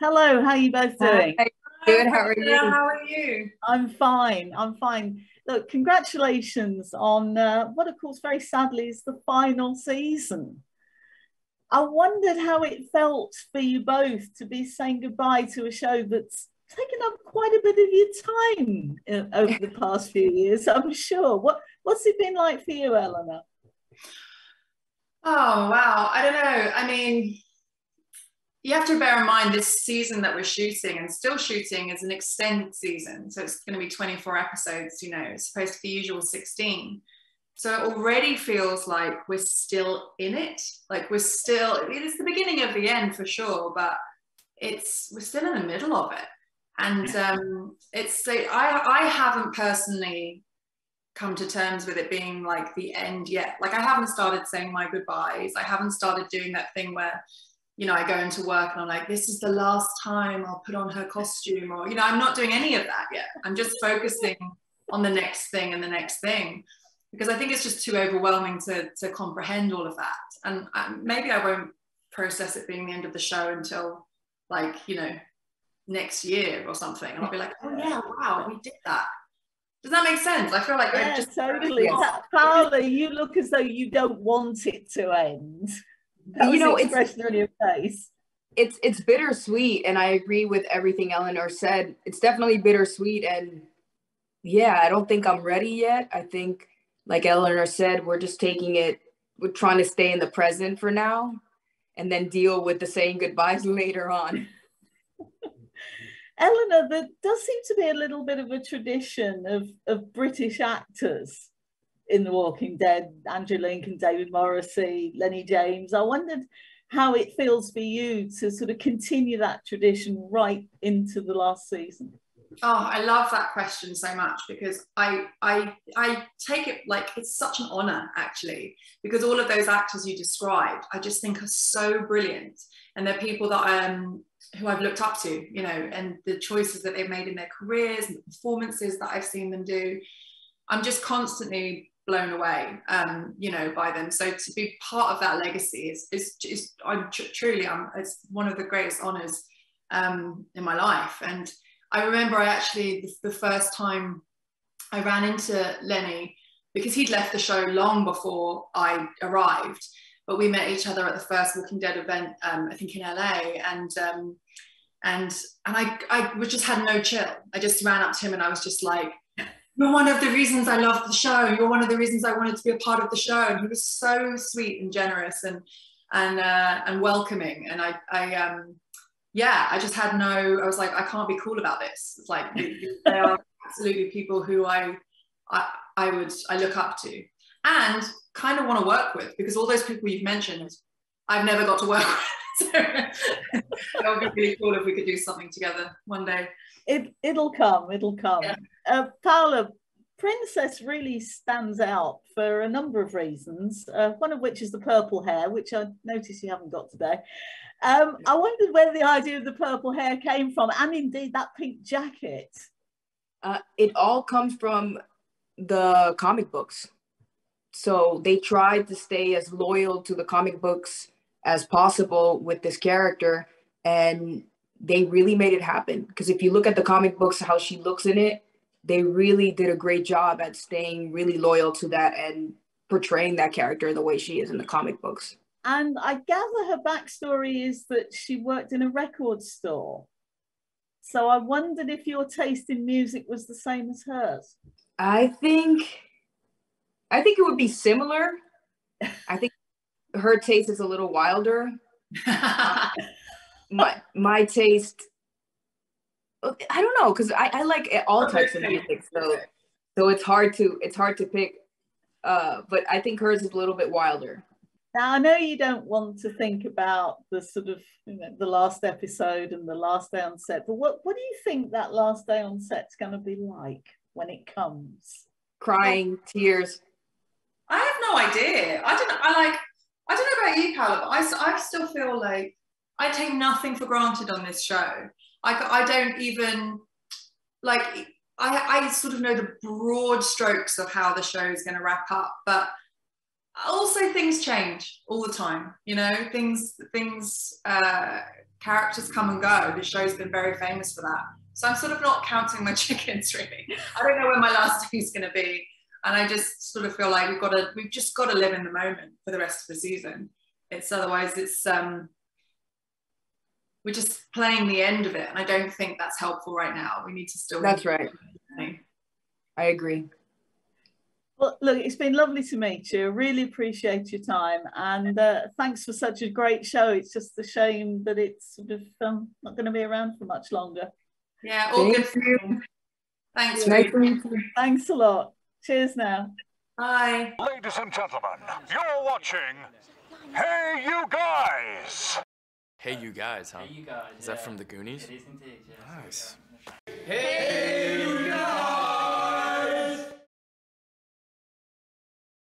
Hello, how are you both doing? Hi. Good, how are you? How are you? I'm fine. I'm fine. Look, congratulations on uh, what, of course, very sadly is the final season. I wondered how it felt for you both to be saying goodbye to a show that's taken up quite a bit of your time uh, over the past few years, I'm sure. What What's it been like for you, Eleanor? Oh, wow. I don't know. I mean, you have to bear in mind this season that we're shooting and still shooting is an extended season. So it's going to be 24 episodes, you know, it's supposed to be usual 16. So it already feels like we're still in it. Like we're still, it is the beginning of the end for sure, but it's, we're still in the middle of it. And um, it's, I, I haven't personally come to terms with it being like the end yet. Like I haven't started saying my goodbyes. I haven't started doing that thing where you know, I go into work and I'm like, this is the last time I'll put on her costume, or, you know, I'm not doing any of that yet. I'm just focusing on the next thing and the next thing because I think it's just too overwhelming to, to comprehend all of that. And um, maybe I won't process it being the end of the show until like, you know, next year or something. And I'll be like, oh yeah, wow, we did that. Does that make sense? I feel like yeah, just totally. Paola, you look as though you don't want it to end. That you know, your face. It's it's bittersweet, and I agree with everything Eleanor said. It's definitely bittersweet, and yeah, I don't think I'm ready yet. I think, like Eleanor said, we're just taking it. We're trying to stay in the present for now, and then deal with the saying goodbyes later on. Eleanor, there does seem to be a little bit of a tradition of, of British actors in The Walking Dead, Andrew Lincoln, David Morrissey, Lenny James. I wondered how it feels for you to sort of continue that tradition right into the last season. Oh, I love that question so much because I I I take it like it's such an honor actually because all of those actors you described I just think are so brilliant and they're people that um who I've looked up to, you know, and the choices that they've made in their careers and the performances that I've seen them do. I'm just constantly blown away, um, you know, by them. So to be part of that legacy is, is, is I'm tr- truly, I'm, it's one of the greatest honors um, in my life. And I remember I actually, the, the first time I ran into Lenny, because he'd left the show long before I arrived, but we met each other at the first Walking Dead event, um, I think in LA, and um, and and I I just had no chill. I just ran up to him and I was just like, you're one of the reasons I love the show. You're one of the reasons I wanted to be a part of the show. And he was so sweet and generous and and uh, and welcoming. And I I um yeah, I just had no. I was like, I can't be cool about this. It's like they are absolutely people who I I I would I look up to and kind of want to work with because all those people you've mentioned, I've never got to work with. So that would be really cool if we could do something together one day. It it'll come. It'll come. Yeah uh, Paola, Princess really stands out for a number of reasons, uh, one of which is the purple hair, which I notice you haven't got today. Um, I wondered where the idea of the purple hair came from, and indeed that pink jacket. Uh, it all comes from the comic books. So they tried to stay as loyal to the comic books as possible with this character, and they really made it happen. Because if you look at the comic books, how she looks in it, they really did a great job at staying really loyal to that and portraying that character the way she is in the comic books. And I gather her backstory is that she worked in a record store. So I wondered if your taste in music was the same as hers. I think I think it would be similar. I think her taste is a little wilder. my my taste I don't know because I, I like all types of music, so so it's hard to it's hard to pick. Uh, but I think hers is a little bit wilder. Now I know you don't want to think about the sort of you know, the last episode and the last day on set, but what what do you think that last day on set's going to be like when it comes? Crying, tears. I have no idea. I don't. I like. I don't know about you, Paola, but I, I still feel like I take nothing for granted on this show. I, I don't even like I, I sort of know the broad strokes of how the show is going to wrap up but also things change all the time you know? Things things uh characters come and go. The show's been very famous for that. So i'm sort of not counting my chickens really. I don't know when my last day is going to be and i just sort of feel like we've got to we've just got to live in the moment for the rest of the season it's otherwise it's um we're just playing the end of it and i don't think that's helpful right now we need to still that's right i agree well, look, it's been lovely to meet you. Really appreciate your time, and uh, thanks for such a great show. It's just a shame that it's sort of um, not going to be around for much longer. Yeah, all Thank good for you. Thanks. Nice Thanks a lot. Cheers now. Bye. Ladies and gentlemen, you're watching Hey You Guys. Hey You Guys, huh? Hey You Guys. Is that from the Goonies? It is indeed, Nice. Hey